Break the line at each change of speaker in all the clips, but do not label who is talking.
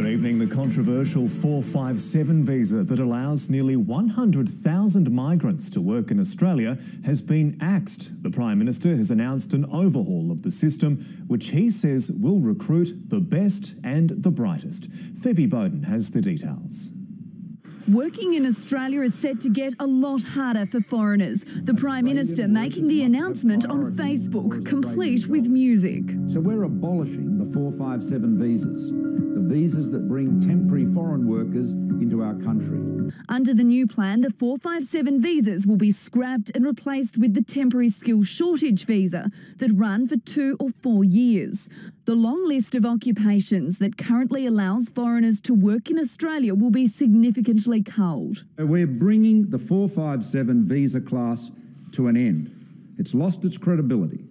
Good evening. The controversial 457 visa that allows nearly 100,000 migrants to work in Australia has been axed. The Prime Minister has announced an overhaul of the system, which he says will recruit the best and the brightest. Phoebe Bowden has the details.
Working in Australia is set to get a lot harder for foreigners. The Prime Minister making the announcement on Facebook, complete with music.
So we're abolishing the 457 visas, the visas that bring temporary foreign workers into our country.
Under the new plan, the 457 visas will be scrapped and replaced with the temporary skill shortage visa that run for two or four years. The long list of occupations that currently allows foreigners to work in Australia will be significantly culled.
We're bringing the 457 visa class to an end. It's lost its credibility.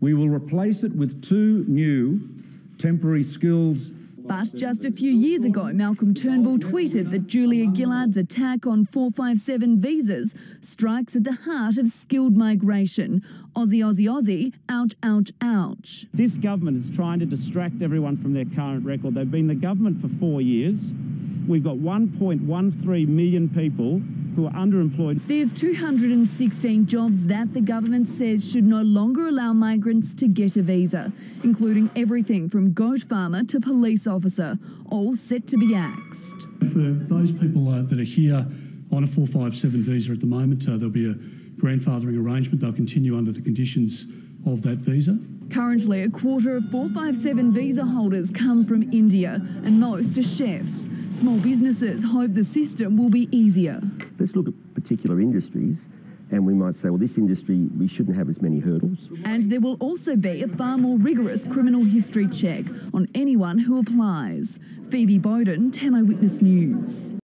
We will replace it with two new temporary skills
but just a few years ago, Malcolm Turnbull tweeted that Julia Gillard's attack on 457 visas strikes at the heart of skilled migration. Aussie, Aussie, Aussie, ouch, ouch, ouch.
This government is trying to distract everyone from their current record. They've been the government for four years. We've got 1.13 million people who are underemployed.
There's 216 jobs that the government says should no longer allow migrants to get a visa, including everything from goat farmer to police officer, all set to be axed.
For those people uh, that are here on a 457 visa at the moment, uh, there'll be a grandfathering arrangement. They'll continue under the conditions of that visa.
Currently, a quarter of 457 visa holders come from India, and most are chefs. Small businesses hope the system will be easier.
Let's look at particular industries and we might say, well, this industry, we shouldn't have as many hurdles.
And there will also be a far more rigorous criminal history check on anyone who applies. Phoebe Bowden, 10 Eyewitness News.